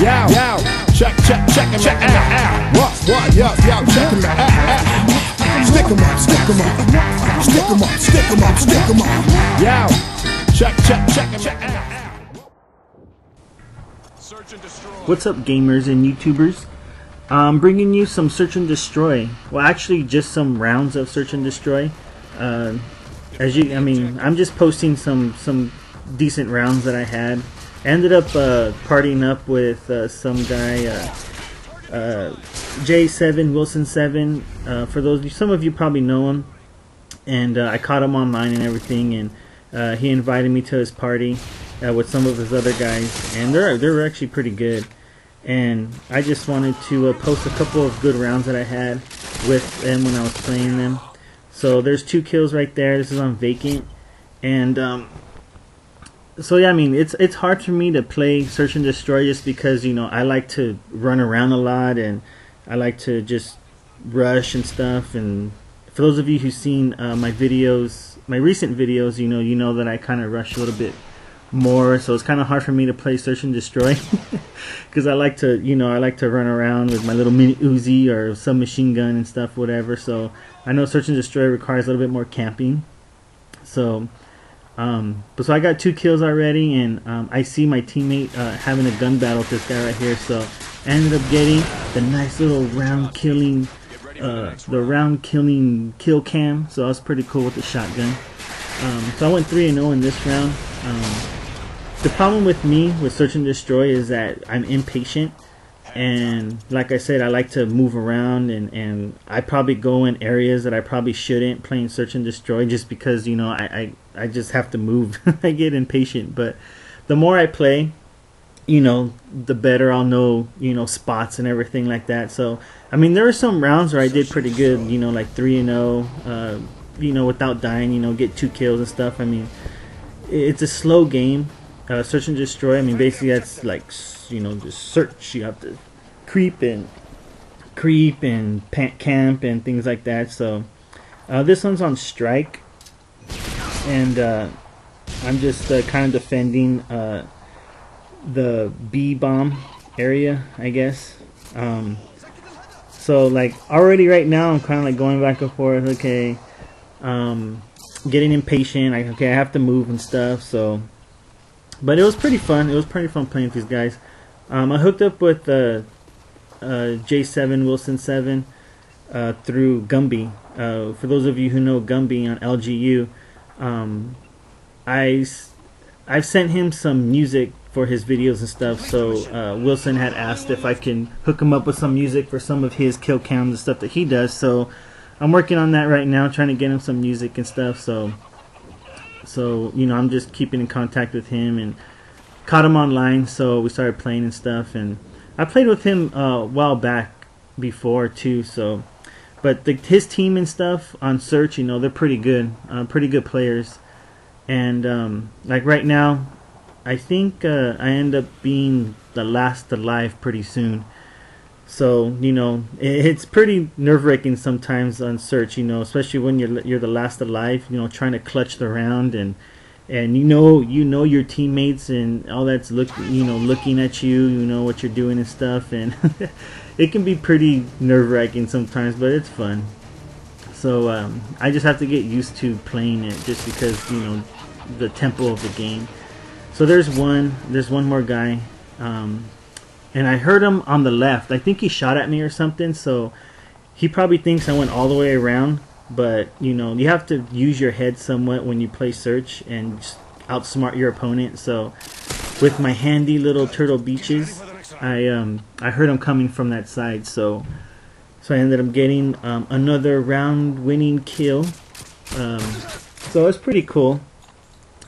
Yo, yo, check, check, check him check out. out. What, what, yo, yo, check him out. out. Stick him up, stick him up. Stick him up, stick him up, stick him up. Yo, check, check, check him check out. What's up, gamers and YouTubers? I'm bringing you some search and destroy. Well, actually, just some rounds of search and destroy. Uh, as you, I mean, I'm just posting some some decent rounds that I had. Ended up uh, partying up with uh, some guy, uh, uh, J7 Wilson 7. Uh, for those, some of you probably know him, and I caught him online and everything, and he invited me to his party with some of his other guys, and they're they're actually pretty good. And I just wanted to post a couple of good rounds that I had with them when I was playing them. So there's two kills right there. This is on vacant, and um, so yeah, I mean it's it's hard for me to play search and destroy just because you know I like to run around a lot and I like to just rush and stuff. And for those of you who've seen uh, my videos, my recent videos, you know you know that I kind of rush a little bit more, so it's kind of hard for me to play search and destroy because I like to you know I like to run around with my little mini Uzi or some machine gun and stuff, whatever. So I know search and destroy requires a little bit more camping, so um, but so I got two kills already, and um, I see my teammate uh, having a gun battle with this guy right here. So I ended up getting the nice little round killing, uh, the round killing kill cam. So I was pretty cool with the shotgun. Um, so I went three and zero oh in this round. Um, the problem with me with search and destroy is that I'm impatient and like I said, I like to move around, and and I probably go in areas that I probably shouldn't playing search and destroy just because you know I I, I just have to move. I get impatient, but the more I play, you know, the better I'll know you know spots and everything like that. So I mean, there were some rounds where I did pretty good. You know, like three and zero. Oh, uh, you know, without dying. You know, get two kills and stuff. I mean, it's a slow game. Uh, search and destroy. I mean, basically that's like you know just search. You have to creep and creep and camp and things like that. So uh, this one's on strike, and uh, I'm just uh, kind of defending uh, the B bomb area, I guess. Um, so like already right now, I'm kind of like going back and forth. Okay, um, getting impatient. Like okay, I have to move and stuff. So, but it was pretty fun. It was pretty fun playing with these guys. Um, I hooked up with uh, uh, J7 Wilson 7 uh, through Gumby. Uh, for those of you who know Gumby on LGU, um, I I've sent him some music for his videos and stuff. So uh, Wilson had asked if I can hook him up with some music for some of his kill cams and stuff that he does. So I'm working on that right now, trying to get him some music and stuff. So so you know I'm just keeping in contact with him and caught him online. So we started playing and stuff and I played with him uh, a while back before too, so but the, his team and stuff on search, you know, they're pretty good, uh, pretty good players, and um, like right now, I think uh, I end up being the last alive pretty soon. So you know, it, it's pretty nerve wracking sometimes on search, you know, especially when you're you're the last alive, you know, trying to clutch the round and and you know you know your teammates and all that's look you know looking at you you know what you're doing and stuff and it can be pretty nerve-wracking sometimes but it's fun. So um, I just have to get used to playing it just because you know the tempo of the game. So there's one there's one more guy um, and I heard him on the left. I think he shot at me or something so he probably thinks I went all the way around. But you know you have to use your head somewhat when you play search and outsmart your opponent. So with my handy little turtle beaches I um I heard him coming from that side. So so I ended up getting um, another round winning kill. Um, so it's pretty cool.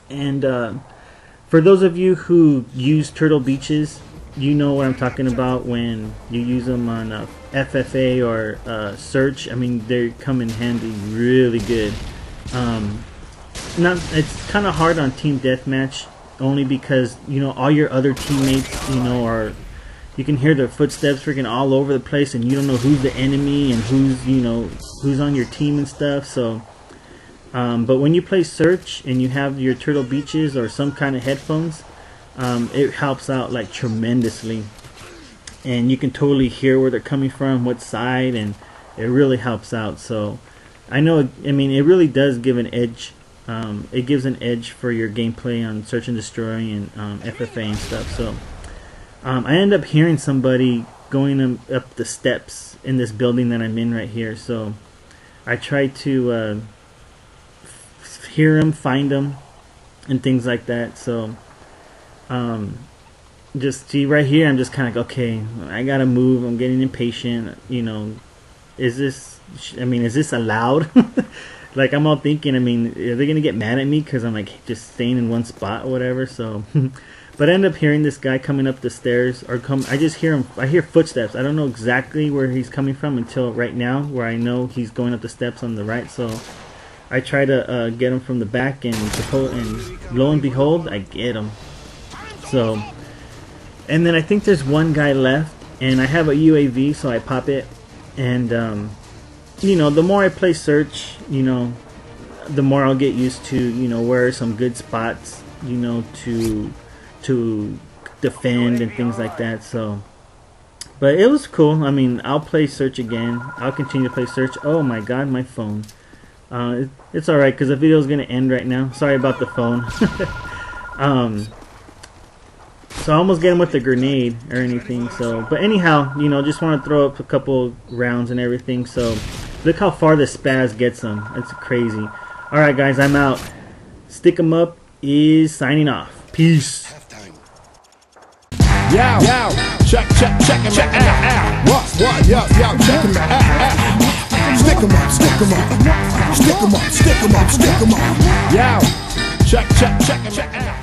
And uh, for those of you who use turtle beaches you know what I'm talking about when you use them on uh, FFA or uh, search. I mean, they come in handy really good. Um, not it's kind of hard on team deathmatch only because you know all your other teammates you know are you can hear their footsteps freaking all over the place and you don't know who's the enemy and who's you know who's on your team and stuff so um, but when you play search and you have your turtle beaches or some kind of headphones um, it helps out like tremendously and you can totally hear where they're coming from, what side, and it really helps out. So I know, I mean, it really does give an edge. Um, it gives an edge for your gameplay on search and destroy and um, FFA and stuff. So um, I end up hearing somebody going up the steps in this building that I'm in right here. So I try to uh, hear them, find them, and things like that. So um, just see right here, I'm just kind of like, okay, I gotta move. I'm getting impatient. You know, is this? I mean, is this allowed? like I'm all thinking. I mean, are they gonna get mad at me because I'm like just staying in one spot or whatever? So, but I end up hearing this guy coming up the stairs or come. I just hear him. I hear footsteps. I don't know exactly where he's coming from until right now, where I know he's going up the steps on the right. So. I try to uh, get him from the back, and, pull. and lo and behold, I get him. So and then I think there's one guy left, and I have a UAV, so I pop it, and um, you know, the more I play search, you know, the more I'll get used to, you know, where are some good spots, you know, to to defend and things like that. So, but it was cool. I mean, I'll play search again. I'll continue to play search. Oh my god, my phone. Uh, it, it's alright because the video is gonna end right now. Sorry about the phone. um, so I almost get him with a grenade or anything. So, but anyhow, you know, just want to throw up a couple rounds and everything. So, look how far the SPAS gets them. It's crazy. All right, guys, I'm out. Stick 'em up is signing off. Peace. Yo, yo, check, check, check him check out. What, what, yo, yo, check him out. Stick 'em up, stick 'em up. Stick 'em up, stick 'em up, stick 'em up. Yo, check, check, check him out.